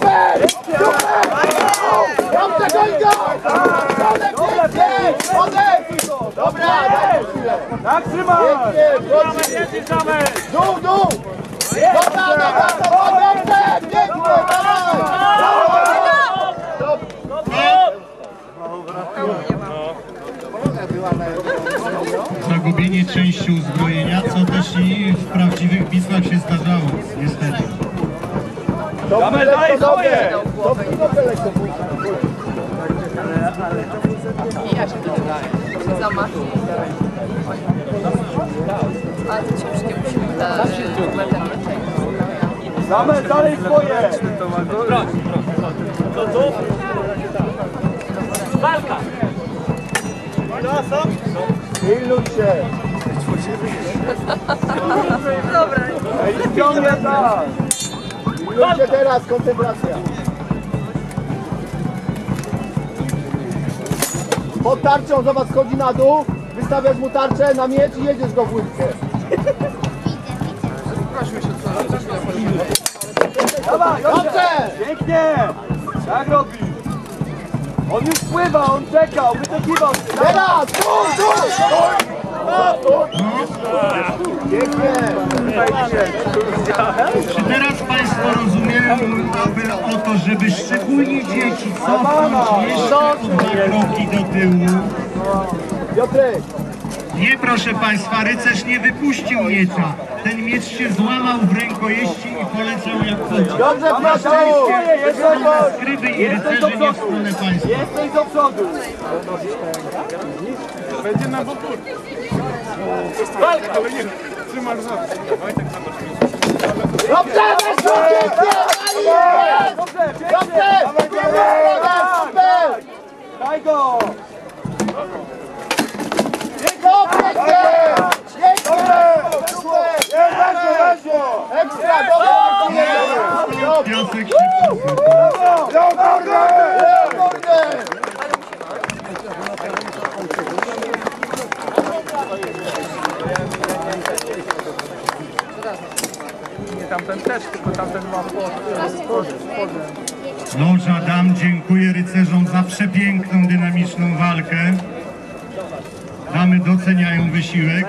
Super! Super! Dobrze, goń go! Dobrze, pięknie! Dobra, daj. Tak trzymaj! Pięknie, zamek! Dół, dół! Dobra, dobra, dobra, dobrze! Pięknie, dawaj! zagubienie części uzbrojenia, co też i w prawdziwych bitwach się zdarzało, niestety. Damy, daj swoje! Dobrze, dobrze, lekko. Ja się wydaje. Się zamachnij. Ale to ciężkie musi być meter Damy dalej swoje! Pilnuj się. Dobra. Ej, ciągle tak! Się teraz, koncentracja. Pod tarczą zobacz, schodzi na dół, wystawiasz mu tarczę na miecz i jedziesz go w łydkę. Dawaj, Dobrze! Pięknie! Tak robi! On już pływa, on czekał, wytakiwał się! Teraz! Dół, dół! Pięknie! Teraz Rozumieją apel o to, żeby szczególnie dzieci cofnąć jeszcze o dwa kroki do tyłu? Piotrek, Nie, proszę Państwa, rycerz nie wypuścił miecza. Ten miecz się złamał w rękojeści i poleciał jak pocisk. dobrze! Swoje, jesteś do, jesteś nie przodu! Jesteś do przodu! Dobrze, weszło pięknie! Dali! Dobrze, Dobrze! pięknie! Super! Super! Daj go! No, pięknie! Pięknie! Super! Ekstra, dobrze! Dobrze! Piasek się przesuwa. Kurde! Tamten też, tylko tamten ma Loża Dam dziękuję rycerzom za przepiękną, dynamiczną walkę. Damy doceniają wysiłek.